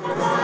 Yeah.